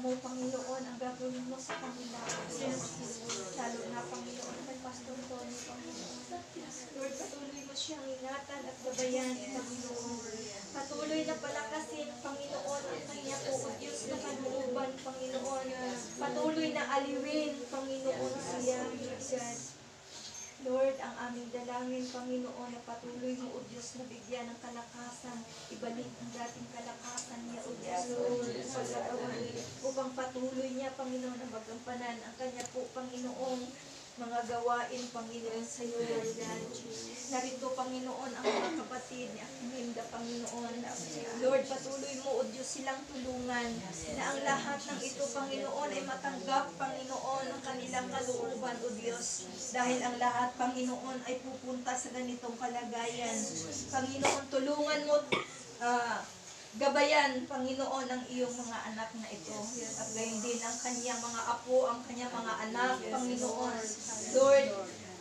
mo, Panginoon, ang gagawin mo sa kanila. Lalo na, Panginoon, kay Pastor Tony, Panginoon. Lord, patuloy mo siyang ingatan at gabayan, Panginoon. Patuloy na palakasin, Panginoon, ang kanya po, O Diyos na kalooban, Panginoon. Patuloy na aliwin, Panginoon, siya, aming dalangin, Panginoon, na patuloy mo, O Diyos, na bigyan ng kalakasan, ibalik ang dating kalakasan niya, O Diyos, sa pagkakawan, upang patuloy niya, Panginoon, na magampanan ang kanya po, Panginoong mga gawain, Panginoon, sa iyo, Lord God. Narito, Panginoon, ang mga kapatid ni Akiminda, Panginoon. Lord, patuloy mo, O Diyos, silang tulungan na ang lahat ng ito, Panginoon, ay matanggap, Panginoon, ang kanilang kalooban, O Diyos. Dahil ang lahat, Panginoon, ay pupunta sa ganitong kalagayan. Panginoon, tulungan mo, ah, gabayan, Panginoon, ang iyong mga anak na ito. At gayon din ang kanyang mga apo, ang kanyang mga anak, Panginoon. Lord,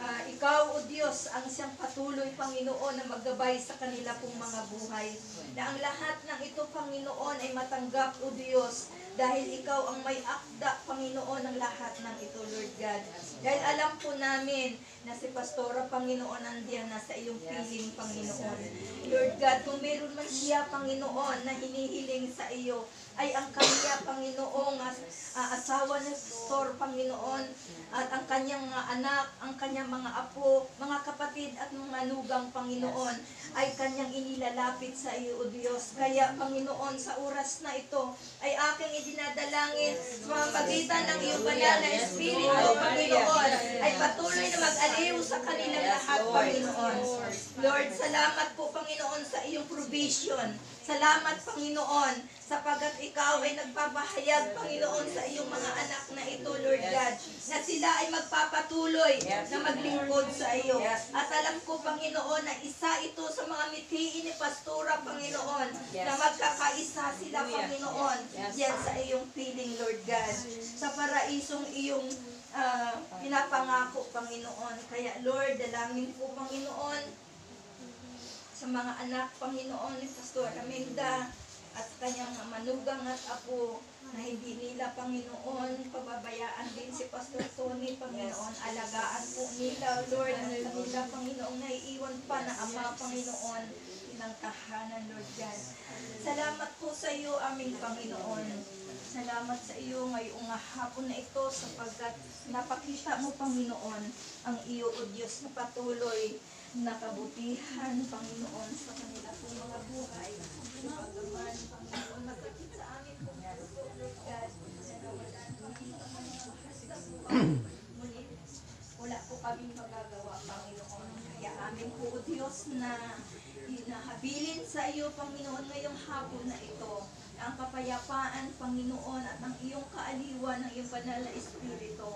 ah, ikaw, O Diyos, ang siyang patuloy, Panginoon, na maggabay sa kanila pong mga buhay. Na ang lahat ng ito, Panginoon, ay matanggap, O Diyos, dahil ikaw ang may akda, Panginoon, ng lahat ng ito, God. Dahil alam po namin na si Pastora, Panginoon, nandiyan na sa iyong piling, Panginoon. Lord God, kung meron man siya, Panginoon, na hinihiling sa iyo, ay ang kanya, Panginoong, as, ah, asawa ni Pastor, Panginoon, at ang kanyang mga anak, ang kanyang mga apo, mga kapatid at mga nugang, Panginoon, ay kanyang inilalapit sa iyo, O Diyos. Kaya, Panginoon, sa oras na ito, ay aking idinadalangin sa pagitan ng iyong banal na Espiritu, Panginoon, ay patuloy na mag-aliw sa kanilang lahat, Panginoon. Lord, salamat po, Panginoon, sa iyong provision. Salamat, Panginoon, sapagat ikaw ay nagpapahayag, Panginoon, sa iyong mga anak na ito, Lord God, na sila ay magpapatuloy na maglingkod sa iyo. At alam ko, Panginoon, na isa ito sa mga mithiin ni Pastora, Panginoon, na magkakaisa sila, Panginoon, yan sa iyong piling, Lord God. Sa paraisong iyong ah, pinapangako, Panginoon. Kaya, Lord, dalangin po, Panginoon, sa mga anak, Panginoon, ni Pastor Aminda at kanyang manugang at apo na hindi nila, Panginoon, pababayaan din si Pastor Tony, Panginoon, alagaan po nila, Lord, ang kanila, Panginoon, naiiwan pa na Ama, Panginoon, ng tahanan, Lord God. Salamat po sa iyo, aming Panginoon. Salamat sa iyo ngayong hapon na ito sapagkat napakita mo, Panginoon, ang iyo, O Diyos, na patuloy na kabutihan, Panginoon, sa kanila pong mga buhay. Pagkaman, Panginoon, magkakit sa amin kung ano po, Lord God, na nawalan kami ng mga mahal sa. Ngunit wala po kaming magagawa, Panginoon. Kaya amin po, O Diyos, na hinahabilin sa iyo, Panginoon, ngayong hapon na ito. Ang kapayapaan, Panginoon, at ang iyong kaaliwan ng iyong banal na Espiritu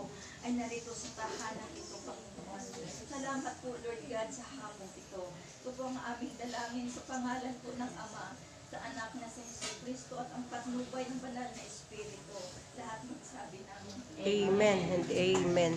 ay narito sa tahanan ito, Panginoon. Salamat po, Lord God, sa hapon ito. Ito po ang aming dalangin sa pangalan po ng Ama, sa anak na si Jesus Kristo at ang patnubay ng banal na Espiritu. Lahat magsabi namin. Amen and amen.